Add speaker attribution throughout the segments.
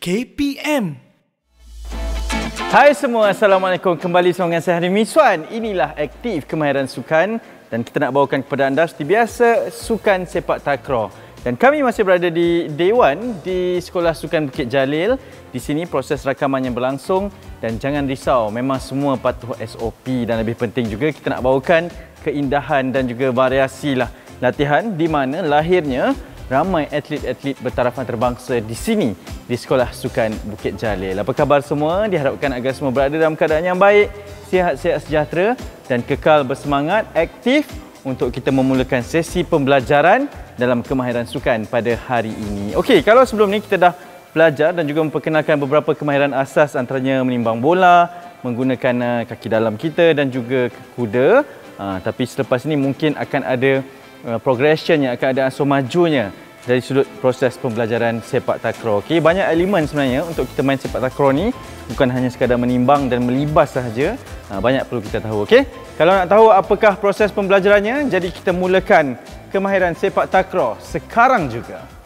Speaker 1: KPM.
Speaker 2: Hai semua, Assalamualaikum. Kembali bersama dengan saya Harim Miswan. Inilah Aktif Kemahiran Sukan dan kita nak bawakan kepada anda seperti biasa Sukan Sepak Takraw. Dan kami masih berada di Dewan di Sekolah Sukan Bukit Jalil. Di sini proses rakaman yang berlangsung dan jangan risau, memang semua patuh SOP dan lebih penting juga kita nak bawakan keindahan dan juga variasi lah latihan di mana lahirnya ramai atlet-atlet bertaraf antarabangsa di sini di Sekolah Sukan Bukit Jalil. Apa khabar semua? Diharapkan agar semua berada dalam keadaan yang baik, sihat-sihat sejahtera dan kekal bersemangat, aktif untuk kita memulakan sesi pembelajaran dalam kemahiran sukan pada hari ini. Okey, kalau sebelum ni kita dah belajar dan juga memperkenalkan beberapa kemahiran asas antaranya menimbang bola, menggunakan uh, kaki dalam kita dan juga kuda. Uh, tapi selepas ini mungkin akan ada Uh, progression yang akan ada ansur majunya dari sudut proses pembelajaran sepak takraw. Okey, banyak elemen sebenarnya untuk kita main sepak takraw ni bukan hanya sekadar menimbang dan melibas sahaja. Uh, banyak perlu kita tahu, okey? Kalau nak tahu apakah proses pembelajarannya, jadi kita mulakan kemahiran sepak takraw sekarang juga.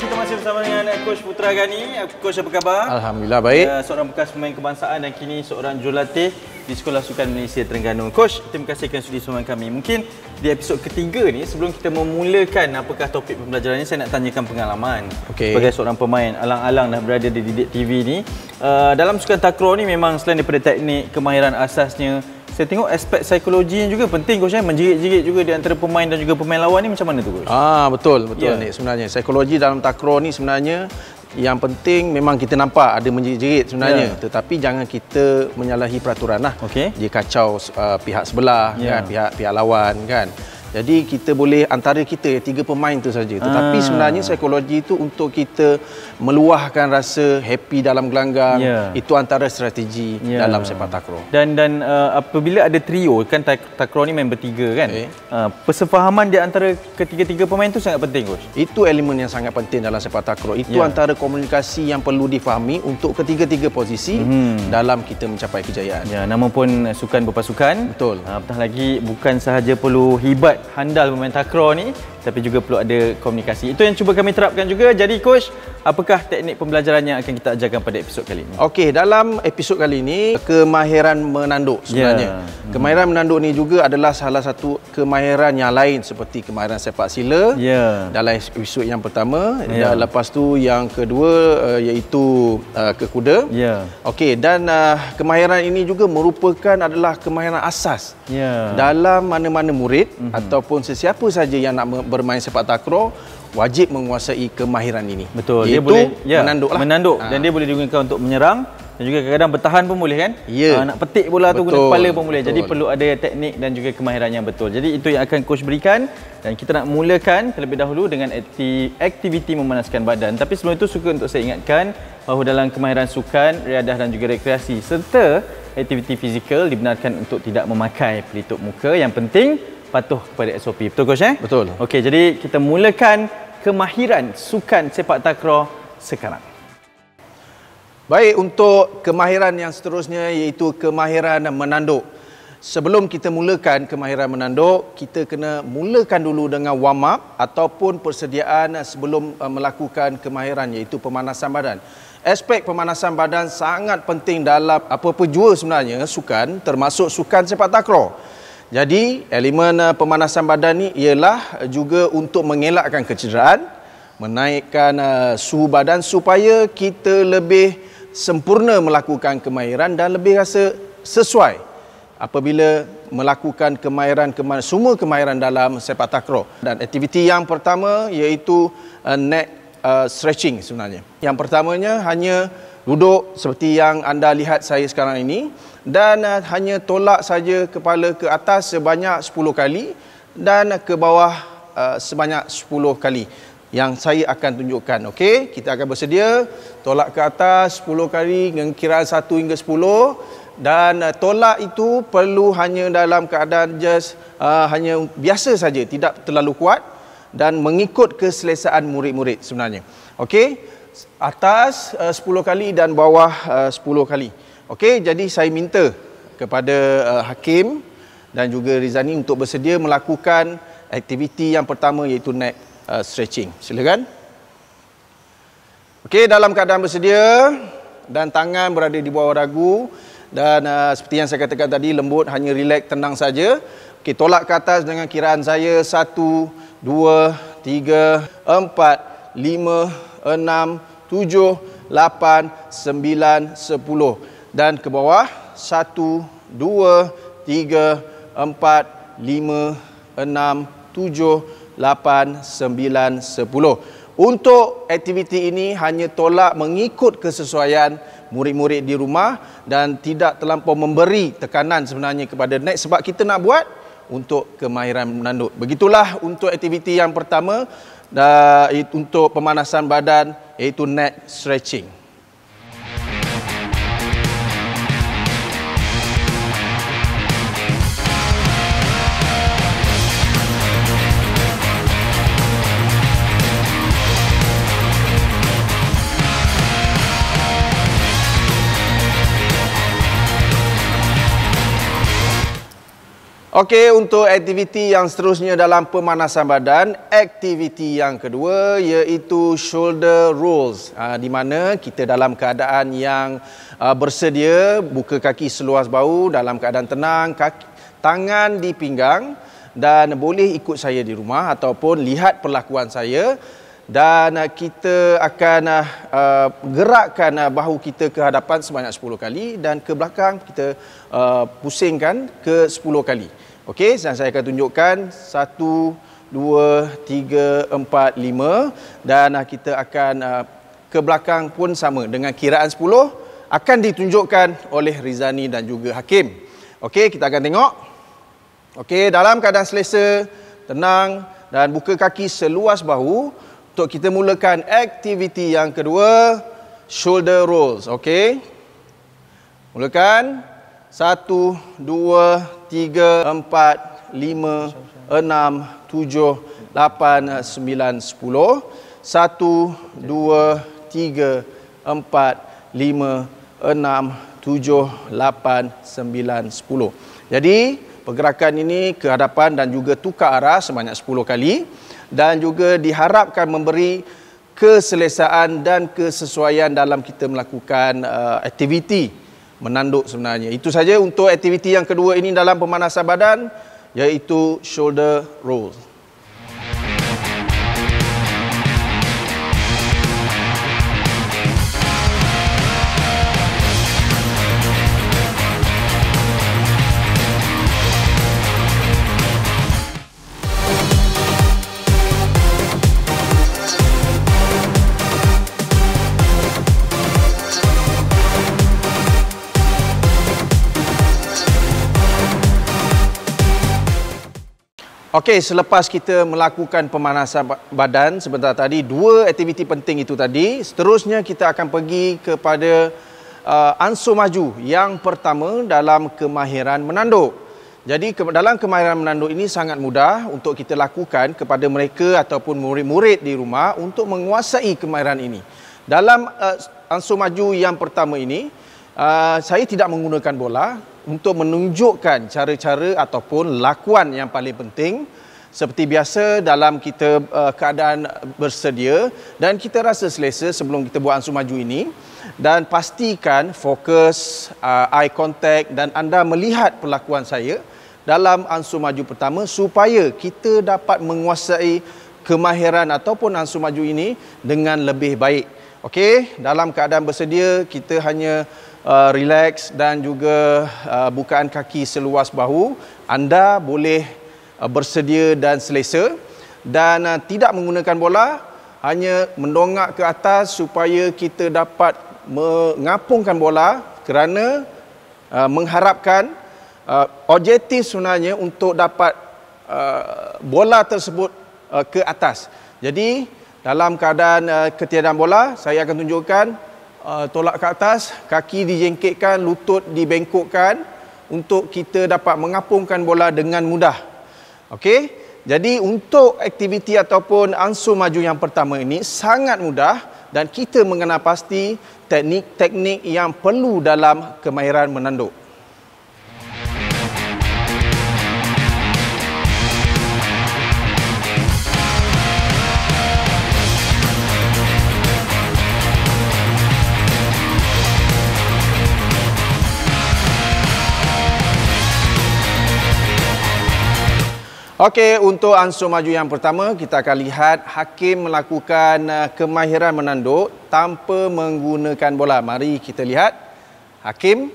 Speaker 2: Kita masih bersama dengan Coach Putra Gani. Coach apa khabar?
Speaker 3: Alhamdulillah baik.
Speaker 2: Uh, seorang bekas pemain kebangsaan dan kini seorang jurulatih di Sekolah Sukan Malaysia Terengganu. Coach, terima kasih kerana sudi bersama kami. Mungkin di episod ketiga ni sebelum kita memulakan apakah topik pembelajaran ini saya nak tanyakan pengalaman.
Speaker 3: Okey.
Speaker 2: Sebagai seorang pemain alang-alang dah berada di Didik TV ni, uh, dalam sukan takraw ni memang selain daripada teknik, kemahiran asasnya, saya tengok aspek psikologi yang juga penting coach eh menjerit-jerit juga di antara pemain dan juga pemain lawan ni macam mana tu coach?
Speaker 3: Ah betul betul yeah. ni sebenarnya psikologi dalam takraw ni sebenarnya yang penting memang kita nampak ada menjerit sebenarnya
Speaker 2: Ya.
Speaker 3: tetapi jangan kita menyalahi peraturan lah.
Speaker 2: Okey.
Speaker 3: Dia kacau uh, pihak sebelah
Speaker 2: Ya.
Speaker 3: kan pihak pihak lawan kan. Jadi kita boleh antara kita tiga pemain tu saja. Tetapi
Speaker 2: Ah.
Speaker 3: sebenarnya psikologi itu untuk kita meluahkan rasa happy dalam gelanggang.
Speaker 2: Ya.
Speaker 3: Itu antara strategi
Speaker 2: Ya.
Speaker 3: dalam sepak takraw.
Speaker 2: Dan dan uh, apabila ada trio kan tak- takraw ni main bertiga kan.
Speaker 3: Okey.
Speaker 2: Uh, persefahaman di antara ketiga-tiga pemain tu sangat penting coach.
Speaker 3: Itu elemen yang sangat penting dalam sepak takraw. Itu
Speaker 2: Ya.
Speaker 3: antara komunikasi yang perlu difahami untuk ketiga-tiga posisi
Speaker 2: Mhm.
Speaker 3: dalam kita mencapai kejayaan.
Speaker 2: Ya, nama pun sukan berpasukan.
Speaker 3: Betul.
Speaker 2: Uh, apatah lagi bukan sahaja perlu hibat handal bermain takraw ni, tapi juga perlu ada komunikasi. Itu yang cuba kami terapkan juga. Jadi coach, apakah teknik pembelajaran yang akan kita ajarkan pada episod kali ini?
Speaker 3: Okey, dalam episod kali ini kemahiran menanduk sebenarnya.
Speaker 2: Ya.
Speaker 3: Kemahiran menanduk ni juga adalah salah satu kemahiran yang lain seperti kemahiran sepak sila.
Speaker 2: Ya.
Speaker 3: Dalam episod yang pertama
Speaker 2: Ya.
Speaker 3: dan lepas tu yang kedua uh, iaitu uh, ke kuda.
Speaker 2: Ya.
Speaker 3: Okey, dan uh, kemahiran ini juga merupakan adalah kemahiran asas
Speaker 2: Ya.
Speaker 3: dalam mana-mana murid
Speaker 2: Mhm.
Speaker 3: mm-hmm. Ataupun sesiapa saja yang nak bermain sepak takraw wajib menguasai kemahiran ini.
Speaker 2: Betul. dia
Speaker 3: Iaitu
Speaker 2: boleh ya,
Speaker 3: menanduk lah.
Speaker 2: Menanduk
Speaker 3: Ah.
Speaker 2: dan dia boleh digunakan untuk menyerang dan juga kadang-kadang bertahan pun boleh kan?
Speaker 3: Ya.
Speaker 2: Ah, nak petik bola tu guna
Speaker 3: Betul,
Speaker 2: kepala pun boleh. Jadi
Speaker 3: betul.
Speaker 2: perlu ada teknik dan juga kemahiran yang betul. Jadi itu yang akan coach berikan dan kita nak mulakan terlebih dahulu dengan akti- aktiviti memanaskan badan. Tapi sebelum itu suka untuk saya ingatkan bahawa dalam kemahiran sukan, riadah dan juga rekreasi serta aktiviti fizikal dibenarkan untuk tidak memakai pelitup muka. Yang penting patuh kepada SOP. Betul coach eh?
Speaker 3: Betul.
Speaker 2: Okey, jadi kita mulakan kemahiran sukan sepak takraw sekarang.
Speaker 3: Baik, untuk kemahiran yang seterusnya iaitu kemahiran menanduk. Sebelum kita mulakan kemahiran menanduk, kita kena mulakan dulu dengan warm up ataupun persediaan sebelum uh, melakukan kemahiran iaitu pemanasan badan. Aspek pemanasan badan sangat penting dalam apa-apa jua sebenarnya sukan termasuk sukan sepak takraw. Jadi, elemen uh, pemanasan badan ni ialah juga untuk mengelakkan kecederaan, menaikkan uh, suhu badan supaya kita lebih sempurna melakukan kemahiran dan lebih rasa sesuai apabila melakukan kemahiran, kemahiran semua kemahiran dalam sepak takraw. Dan aktiviti yang pertama iaitu uh, neck uh, stretching sebenarnya. Yang pertamanya hanya duduk seperti yang anda lihat saya sekarang ini dan uh, hanya tolak saja kepala ke atas sebanyak 10 kali dan ke bawah uh, sebanyak 10 kali. yang saya akan tunjukkan. Okey, kita akan bersedia tolak ke atas 10 kali dengan kiraan 1 hingga 10 dan uh, tolak itu perlu hanya dalam keadaan just uh, hanya biasa saja, tidak terlalu kuat dan mengikut keselesaan murid-murid sebenarnya. Okey, atas uh, 10 kali dan bawah uh, 10 kali. Okey, jadi saya minta kepada uh, Hakim dan juga Rizani untuk bersedia melakukan aktiviti yang pertama iaitu neck uh, stretching. Silakan. Okey, dalam keadaan bersedia dan tangan berada di bawah dagu dan uh, seperti yang saya katakan tadi lembut hanya relax tenang saja. Okey, tolak ke atas dengan kiraan saya 1 2 3 4 5 6 7 8 9 10 dan ke bawah 1 2 3 4 5 6 7 8, 9, 10. Untuk aktiviti ini hanya tolak mengikut kesesuaian murid-murid di rumah dan tidak terlampau memberi tekanan sebenarnya kepada next sebab kita nak buat untuk kemahiran menanduk. Begitulah untuk aktiviti yang pertama untuk pemanasan badan iaitu neck stretching. Okey, untuk aktiviti yang seterusnya dalam pemanasan badan, aktiviti yang kedua iaitu shoulder rolls. Ha, di mana kita dalam keadaan yang uh, bersedia, buka kaki seluas bahu dalam keadaan tenang, kaki, tangan di pinggang dan boleh ikut saya di rumah ataupun lihat perlakuan saya dan uh, kita akan uh, uh, gerakkan uh, bahu kita ke hadapan sebanyak 10 kali dan ke belakang kita uh, pusingkan ke 10 kali. Okey, dan saya akan tunjukkan 1 2 3 4 5 dan uh, kita akan uh, ke belakang pun sama dengan kiraan 10 akan ditunjukkan oleh Rizani dan juga Hakim. Okey, kita akan tengok. Okey, dalam keadaan selesa, tenang dan buka kaki seluas bahu untuk kita mulakan aktiviti yang kedua shoulder rolls okey? Mulakan. 1 2 3 4 5 6 7 8 9 10 1 2 3 4 5 6 7 8 9 10 1 2 3 4 5 6 7 8 9 10 jadi pergerakan ini ke hadapan dan juga tukar arah sebanyak 10 kali dan juga diharapkan memberi keselesaan dan kesesuaian dalam kita melakukan uh, aktiviti menanduk sebenarnya. Itu saja untuk aktiviti yang kedua ini dalam pemanasan badan iaitu shoulder rolls. Okey, selepas kita melakukan pemanasan badan sebentar tadi, dua aktiviti penting itu tadi, seterusnya kita akan pergi kepada uh, ansur maju yang pertama dalam kemahiran menanduk. Jadi ke, dalam kemahiran menanduk ini sangat mudah untuk kita lakukan kepada mereka ataupun murid-murid di rumah untuk menguasai kemahiran ini. Dalam uh, ansur maju yang pertama ini, uh, saya tidak menggunakan bola, untuk menunjukkan cara-cara ataupun lakuan yang paling penting seperti biasa dalam kita uh, keadaan bersedia dan kita rasa selesa sebelum kita buat ansur maju ini dan pastikan fokus uh, eye contact dan anda melihat perlakuan saya dalam ansur maju pertama supaya kita dapat menguasai kemahiran ataupun ansur maju ini dengan lebih baik. Okey, dalam keadaan bersedia kita hanya uh, relax dan juga uh, bukaan kaki seluas bahu. Anda boleh uh, bersedia dan selesa dan uh, tidak menggunakan bola, hanya mendongak ke atas supaya kita dapat mengapungkan bola kerana uh, mengharapkan uh, objektif sebenarnya untuk dapat uh, bola tersebut uh, ke atas. Jadi dalam keadaan uh, ketiadaan bola, saya akan tunjukkan uh, tolak ke atas, kaki dijengkitkan, lutut dibengkokkan untuk kita dapat mengapungkan bola dengan mudah. Okey? Jadi untuk aktiviti ataupun ansur maju yang pertama ini sangat mudah dan kita mengenal pasti teknik-teknik yang perlu dalam kemahiran menanduk. Okey, untuk ansur maju yang pertama, kita akan lihat hakim melakukan uh, kemahiran menanduk tanpa menggunakan bola. Mari kita lihat. Hakim.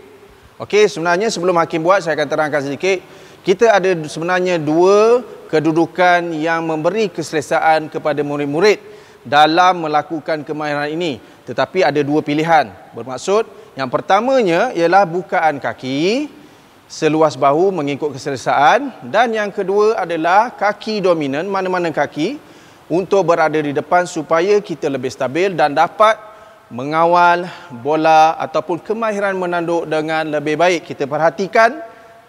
Speaker 3: Okey, sebenarnya sebelum hakim buat, saya akan terangkan sedikit. Kita ada sebenarnya dua kedudukan yang memberi keselesaan kepada murid-murid dalam melakukan kemahiran ini. Tetapi ada dua pilihan. Bermaksud, yang pertamanya ialah bukaan kaki seluas bahu mengikut keselesaan dan yang kedua adalah kaki dominan mana-mana kaki untuk berada di depan supaya kita lebih stabil dan dapat mengawal bola ataupun kemahiran menanduk dengan lebih baik. Kita perhatikan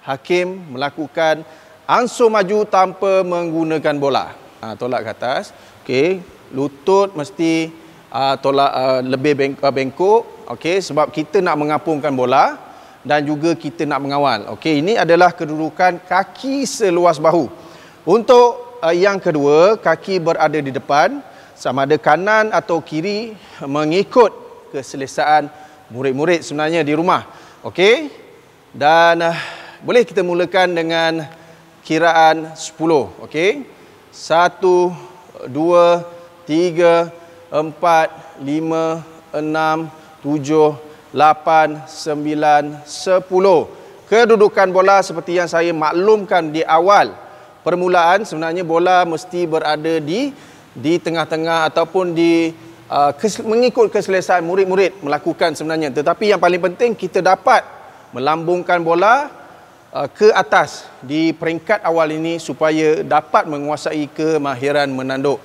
Speaker 3: hakim melakukan ansur maju tanpa menggunakan bola. Ha, tolak ke atas. Okey, lutut mesti uh, tolak uh, lebih uh, bengkok. Okey, sebab kita nak mengapungkan bola dan juga kita nak mengawal. Okey, ini adalah kedudukan kaki seluas bahu. Untuk uh, yang kedua, kaki berada di depan sama ada kanan atau kiri mengikut keselesaan murid-murid sebenarnya di rumah. Okey? Dan uh, boleh kita mulakan dengan kiraan 10. Okey? 1 2 3 4 5 6 7 8, 9, 10. Kedudukan bola seperti yang saya maklumkan di awal permulaan sebenarnya bola mesti berada di di tengah-tengah ataupun di uh, kes, mengikut keselesaan murid-murid melakukan sebenarnya. Tetapi yang paling penting kita dapat melambungkan bola uh, ke atas di peringkat awal ini supaya dapat menguasai kemahiran menanduk.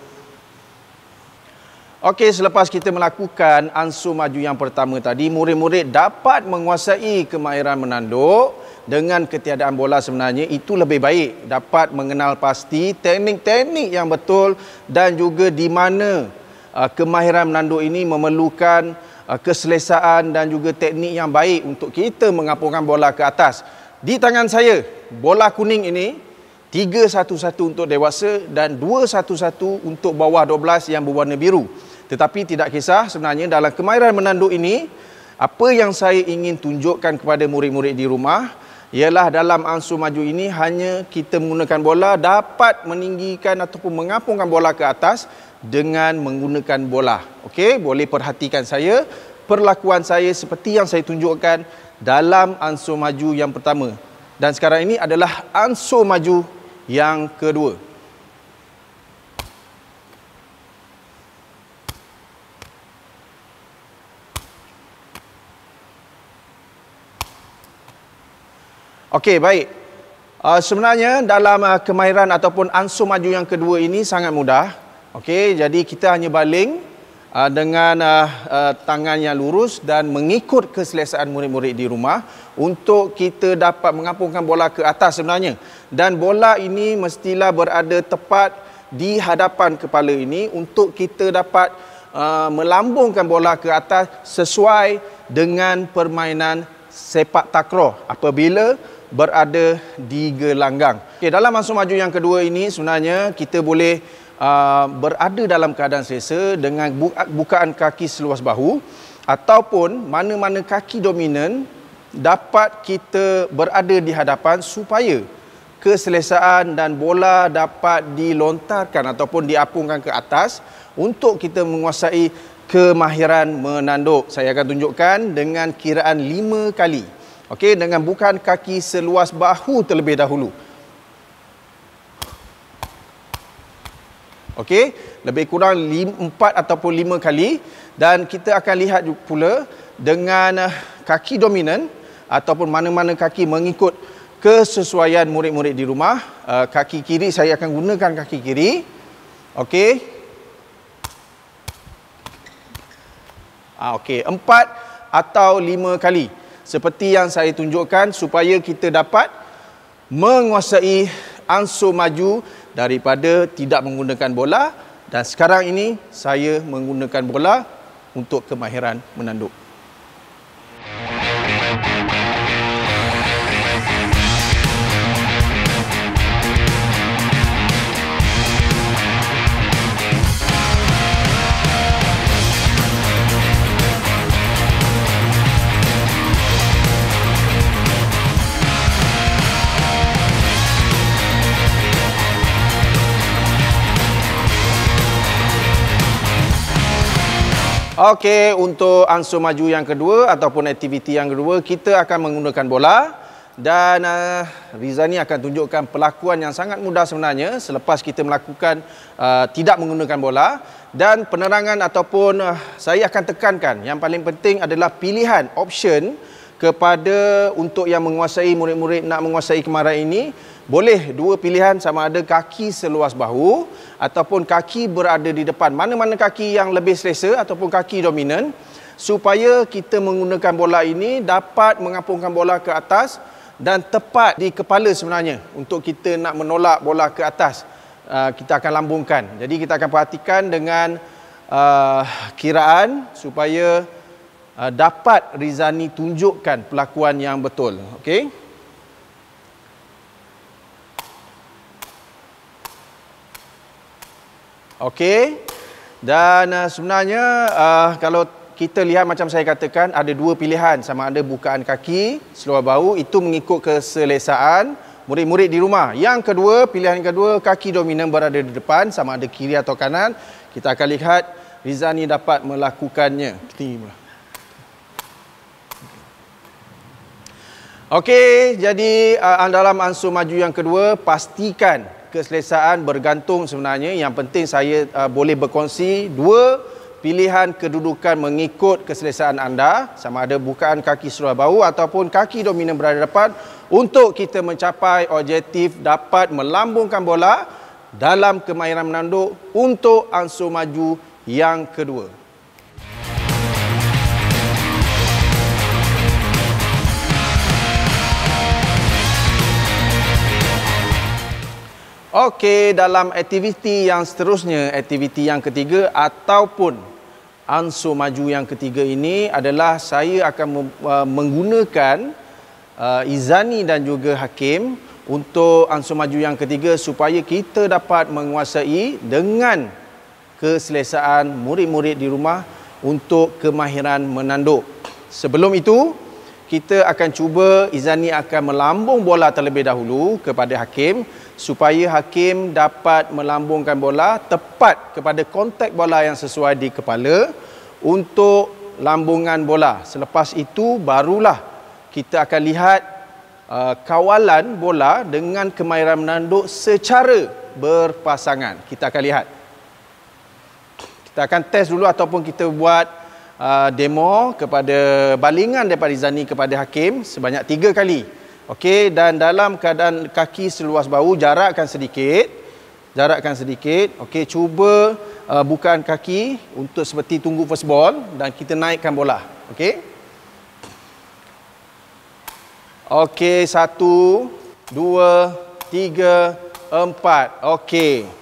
Speaker 3: Okey, selepas kita melakukan ansur maju yang pertama tadi, murid-murid dapat menguasai kemahiran menanduk dengan ketiadaan bola sebenarnya itu lebih baik. Dapat mengenal pasti teknik-teknik yang betul dan juga di mana uh, kemahiran menanduk ini memerlukan uh, keselesaan dan juga teknik yang baik untuk kita mengapungkan bola ke atas. Di tangan saya, bola kuning ini tiga satu-satu untuk dewasa dan dua satu-satu untuk bawah 12 yang berwarna biru. Tetapi tidak kisah sebenarnya dalam kemahiran menanduk ini apa yang saya ingin tunjukkan kepada murid-murid di rumah ialah dalam ansur maju ini hanya kita menggunakan bola dapat meninggikan ataupun mengapungkan bola ke atas dengan menggunakan bola. Okey, boleh perhatikan saya perlakuan saya seperti yang saya tunjukkan dalam ansur maju yang pertama. Dan sekarang ini adalah ansur maju yang kedua. Okey, baik. Uh, sebenarnya dalam uh, kemahiran ataupun ansur maju yang kedua ini sangat mudah. Okey, jadi kita hanya baling uh, dengan uh, uh, tangan yang lurus dan mengikut keselesaan murid-murid di rumah untuk kita dapat mengapungkan bola ke atas sebenarnya. Dan bola ini mestilah berada tepat di hadapan kepala ini untuk kita dapat uh, melambungkan bola ke atas sesuai dengan permainan sepak takraw. Apabila berada di gelanggang. Okay, dalam masuk maju yang kedua ini sebenarnya kita boleh uh, berada dalam keadaan selesa dengan bukaan kaki seluas bahu ataupun mana-mana kaki dominan dapat kita berada di hadapan supaya keselesaan dan bola dapat dilontarkan ataupun diapungkan ke atas untuk kita menguasai kemahiran menanduk. Saya akan tunjukkan dengan kiraan lima kali. Okey, dengan bukan kaki seluas bahu terlebih dahulu. Okey, lebih kurang empat ataupun lima kali dan kita akan lihat pula dengan eh, kaki dominan ataupun mana-mana kaki mengikut kesesuaian murid-murid di rumah. Eh, kaki kiri saya akan gunakan kaki kiri. Okey. Ha, Okey, empat atau lima kali. Seperti yang saya tunjukkan supaya kita dapat menguasai ansur maju daripada tidak menggunakan bola dan sekarang ini saya menggunakan bola untuk kemahiran menanduk. Okey, untuk ansur maju yang kedua ataupun aktiviti yang kedua, kita akan menggunakan bola. Dan uh, Rizani akan tunjukkan pelakuan yang sangat mudah sebenarnya selepas kita melakukan uh, tidak menggunakan bola. Dan penerangan ataupun uh, saya akan tekankan yang paling penting adalah pilihan option kepada untuk yang menguasai murid-murid nak menguasai kemahiran ini boleh dua pilihan sama ada kaki seluas bahu ataupun kaki berada di depan. Mana-mana kaki yang lebih selesa ataupun kaki dominan supaya kita menggunakan bola ini dapat mengapungkan bola ke atas dan tepat di kepala sebenarnya untuk kita nak menolak bola ke atas. Uh, kita akan lambungkan. Jadi kita akan perhatikan dengan uh, kiraan supaya uh, dapat Rizani tunjukkan pelakuan yang betul. Okey. Okey. Dan uh, sebenarnya uh, kalau kita lihat macam saya katakan ada dua pilihan sama ada bukaan kaki, seluar bahu itu mengikut keselesaan murid-murid di rumah. Yang kedua, pilihan kedua kaki dominan berada di depan sama ada kiri atau kanan. Kita akan lihat Rizani dapat melakukannya. Okey, jadi uh, dalam ansur maju yang kedua pastikan keselesaan bergantung sebenarnya yang penting saya uh, boleh berkongsi dua pilihan kedudukan mengikut keselesaan anda sama ada bukaan kaki seluar bahu ataupun kaki dominan berada depan untuk kita mencapai objektif dapat melambungkan bola dalam kemahiran menanduk untuk ansur maju yang kedua. Okey, dalam aktiviti yang seterusnya, aktiviti yang ketiga ataupun ansur maju yang ketiga ini adalah saya akan uh, menggunakan uh, Izani dan juga Hakim untuk ansur maju yang ketiga supaya kita dapat menguasai dengan keselesaan murid-murid di rumah untuk kemahiran menanduk. Sebelum itu, kita akan cuba Izani akan melambung bola terlebih dahulu kepada Hakim supaya hakim dapat melambungkan bola tepat kepada kontak bola yang sesuai di kepala untuk lambungan bola. Selepas itu barulah kita akan lihat uh, kawalan bola dengan kemahiran menanduk secara berpasangan. Kita akan lihat. Kita akan test dulu ataupun kita buat uh, demo kepada balingan daripada Zani kepada hakim sebanyak tiga kali. Okey dan dalam keadaan kaki seluas bahu jarakkan sedikit. Jarakkan sedikit. Okey cuba uh, bukan kaki untuk seperti tunggu first ball dan kita naikkan bola. Okey. Okey satu, dua, tiga, empat. Okey.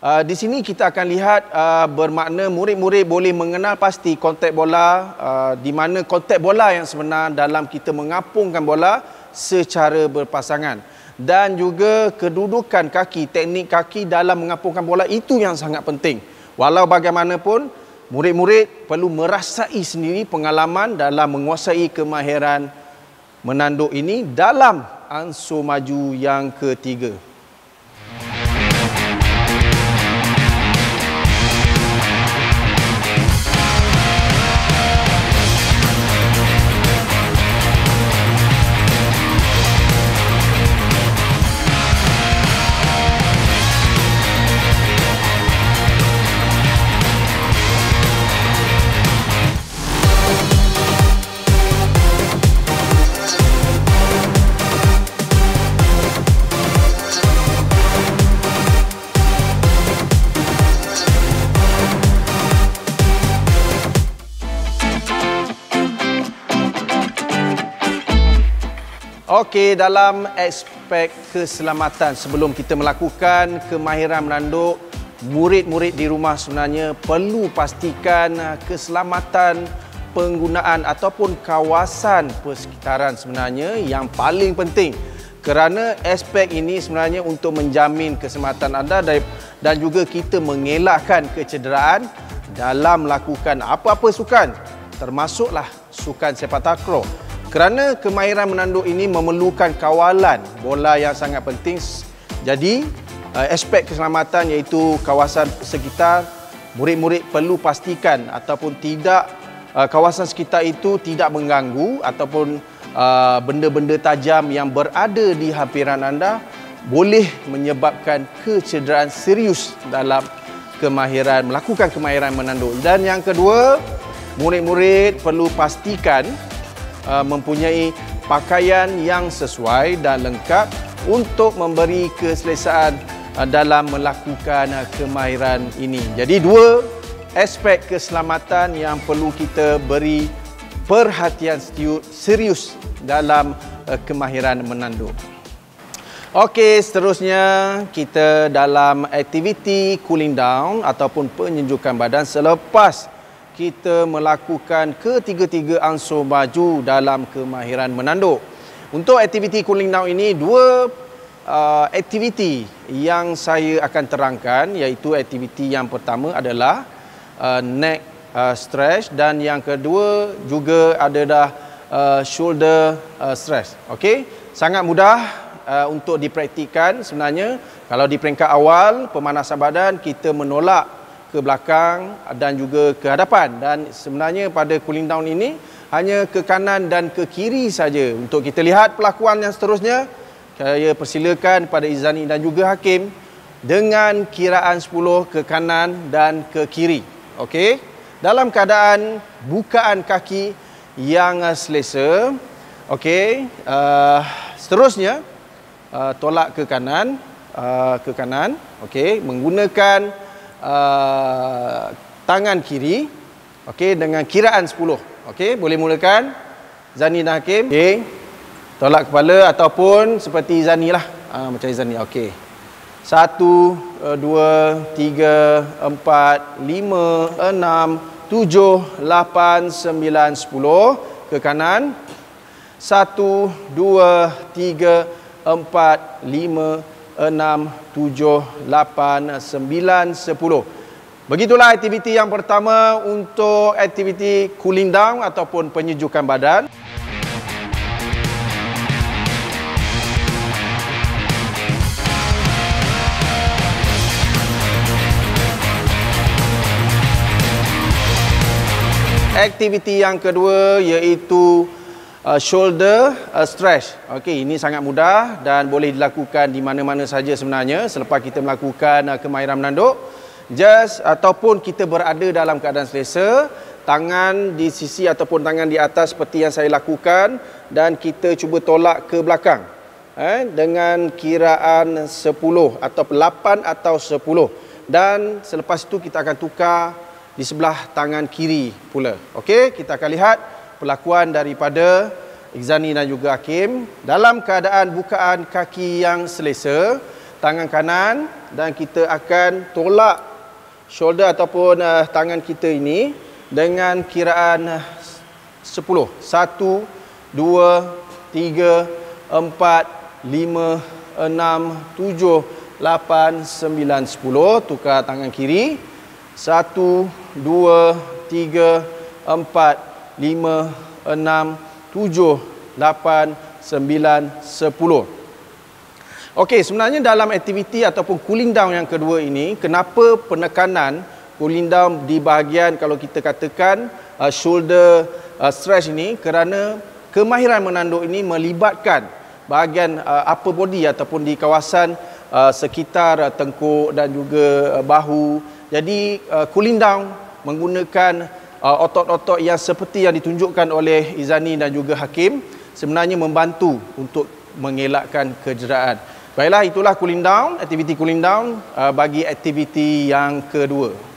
Speaker 3: Uh, di sini kita akan lihat uh, bermakna murid-murid boleh mengenal pasti kontak bola uh, di mana kontak bola yang sebenar dalam kita mengapungkan bola secara berpasangan. Dan juga kedudukan kaki teknik kaki dalam mengapungkan bola itu yang sangat penting. Walau bagaimanapun murid-murid perlu merasai sendiri pengalaman dalam menguasai kemahiran menanduk ini dalam ansur maju yang ketiga Okey, dalam aspek keselamatan sebelum kita melakukan kemahiran menanduk, murid-murid di rumah sebenarnya perlu pastikan keselamatan penggunaan ataupun kawasan persekitaran sebenarnya yang paling penting. Kerana aspek ini sebenarnya untuk menjamin keselamatan anda dan juga kita mengelakkan kecederaan dalam melakukan apa-apa sukan. Termasuklah sukan sepak takraw kerana kemahiran menanduk ini memerlukan kawalan bola yang sangat penting. Jadi, uh, aspek keselamatan iaitu kawasan sekitar murid-murid perlu pastikan ataupun tidak uh, kawasan sekitar itu tidak mengganggu ataupun uh, benda-benda tajam yang berada di hampiran anda boleh menyebabkan kecederaan serius dalam kemahiran melakukan kemahiran menanduk. Dan yang kedua, murid-murid perlu pastikan Uh, mempunyai pakaian yang sesuai dan lengkap untuk memberi keselesaan uh, dalam melakukan uh, kemahiran ini. Jadi dua aspek keselamatan yang perlu kita beri perhatian serius dalam kemahiran menanduk. Okey, seterusnya kita dalam aktiviti cooling down ataupun penyejukan badan selepas kita melakukan ketiga-tiga ansur maju dalam kemahiran menanduk. Untuk aktiviti cooling down ini, dua uh, aktiviti yang saya akan terangkan iaitu aktiviti yang pertama adalah uh, neck uh, stretch dan yang kedua juga adalah uh, shoulder uh, stretch. Okey, sangat mudah uh, untuk dipraktikkan sebenarnya. Kalau di peringkat awal pemanasan badan kita menolak ke belakang dan juga ke hadapan. Dan sebenarnya pada cooling down ini hanya ke kanan dan ke kiri saja. Untuk kita lihat pelakuan yang seterusnya saya persilakan pada Izani dan juga Hakim dengan kiraan 10 ke kanan dan ke kiri. Okey? Dalam keadaan bukaan kaki yang selesa okey uh, seterusnya uh, tolak ke kanan uh, ke kanan okey menggunakan uh, tangan kiri okey dengan kiraan 10 okey boleh mulakan. Zani dan Hakim. Okey tolak kepala ataupun seperti Zani lah. Uh, macam Zani okey. Satu, uh, dua, tiga, empat, lima, enam, tujuh, lapan, sembilan, sepuluh. Ke kanan. Satu, dua, tiga, empat, lima, 6, 7, 8, 9, 10. Begitulah aktiviti yang pertama untuk aktiviti cooling down ataupun penyejukan badan. Aktiviti yang kedua iaitu uh, shoulder uh, stretch. Okey, ini sangat mudah dan boleh dilakukan di mana-mana saja sebenarnya selepas kita melakukan uh, kemahiran menanduk. Just ataupun kita berada dalam keadaan selesa, tangan di sisi ataupun tangan di atas seperti yang saya lakukan dan kita cuba tolak ke belakang. Eh, dengan kiraan 10 atau 8 atau 10 dan selepas itu kita akan tukar di sebelah tangan kiri pula. Okey, kita akan lihat pelakuan daripada Iqzani dan juga Hakim dalam keadaan bukaan kaki yang selesa tangan kanan dan kita akan tolak shoulder ataupun uh, tangan kita ini dengan kiraan 10 1 2 3 4 5 6 7 8 9 10 tukar tangan kiri. 1 2 3 4 lima, enam, tujuh, lapan, sembilan, sepuluh. Okey, sebenarnya dalam aktiviti ataupun cooling down yang kedua ini, kenapa penekanan cooling down di bahagian kalau kita katakan uh, shoulder uh, stretch ini kerana kemahiran menanduk ini melibatkan bahagian uh, upper body ataupun di kawasan uh, sekitar uh, tengkuk dan juga uh, bahu. Jadi uh, cooling down menggunakan otot-otot yang seperti yang ditunjukkan oleh Izani dan juga Hakim sebenarnya membantu untuk mengelakkan kejederaan. Baiklah itulah cooling down, aktiviti cooling down uh, bagi aktiviti yang kedua.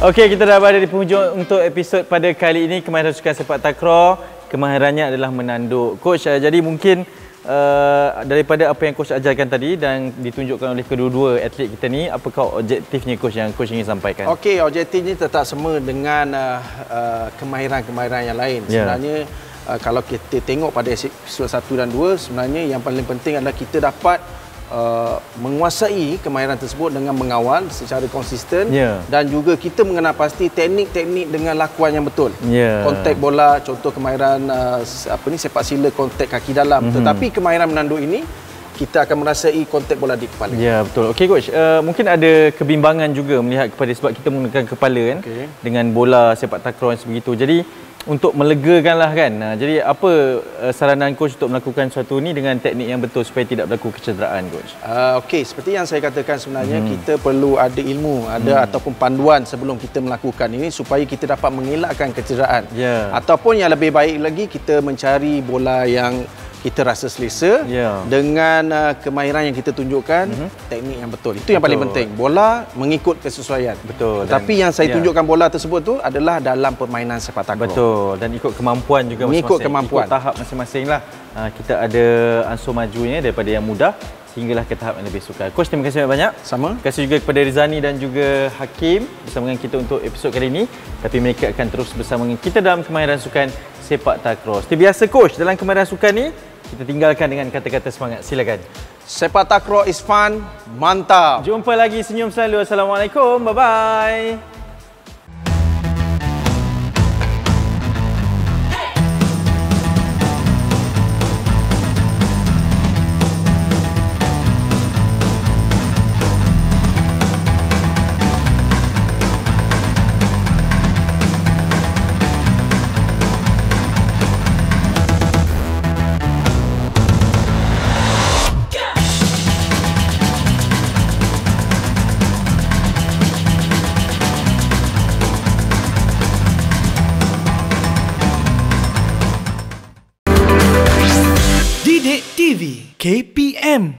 Speaker 2: Okey, kita dah berada di penghujung untuk episod pada kali ini Kemahiran Sukan Sepak Takraw. Kemahirannya adalah menanduk. Coach, uh, jadi mungkin uh, daripada apa yang coach ajarkan tadi dan ditunjukkan oleh kedua-dua atlet kita ni, apakah objektifnya coach yang coach ingin sampaikan?
Speaker 3: Okey, objektifnya tetap sama dengan uh, uh, kemahiran-kemahiran yang lain. Yeah. Sebenarnya uh, kalau kita tengok pada episod 1 dan 2, sebenarnya yang paling penting adalah kita dapat uh, menguasai kemahiran tersebut dengan mengawal secara konsisten yeah. dan juga kita mengenal pasti teknik-teknik dengan lakuan yang betul. Yeah. Kontak bola, contoh kemahiran uh, apa ni sepak sila kontak kaki dalam. Mm-hmm. Tetapi kemahiran menanduk ini kita akan merasai kontak bola di kepala.
Speaker 2: Ya, betul. Okey coach, uh, mungkin ada kebimbangan juga melihat kepada sebab kita menggunakan kepala kan okay. dengan bola sepak takraw yang sebegitu. Jadi untuk melegakanlah kan. Nah, jadi apa uh, saranan coach untuk melakukan sesuatu ni dengan teknik yang betul supaya tidak berlaku kecederaan coach?
Speaker 3: Uh, Okey, seperti yang saya katakan sebenarnya hmm. kita perlu ada ilmu, ada hmm. ataupun panduan sebelum kita melakukan ini supaya kita dapat mengelakkan kecederaan. Yeah. Ataupun yang lebih baik lagi kita mencari bola yang kita rasa selesa yeah. dengan uh, kemahiran yang kita tunjukkan mm-hmm. teknik yang betul itu betul. yang paling penting bola mengikut kesesuaian betul tapi yang saya yeah. tunjukkan bola tersebut tu adalah dalam permainan sepak takraw
Speaker 2: betul dan ikut kemampuan juga
Speaker 3: mengikut kemampuan
Speaker 2: ikut tahap masing-masing lah uh, kita ada ansur majunya daripada yang mudah sehinggalah ke tahap yang lebih sukar. Coach, terima kasih banyak.
Speaker 3: Sama.
Speaker 2: Terima kasih juga kepada Rizani dan juga Hakim bersama dengan kita untuk episod kali ini. Tapi mereka akan terus bersama dengan kita dalam kemahiran sukan sepak takraw. Seperti biasa, Coach, dalam kemahiran sukan ni, kita tinggalkan dengan kata-kata semangat. Silakan.
Speaker 3: Sepak takraw is fun. Mantap.
Speaker 2: Jumpa lagi senyum selalu. Assalamualaikum. Bye-bye.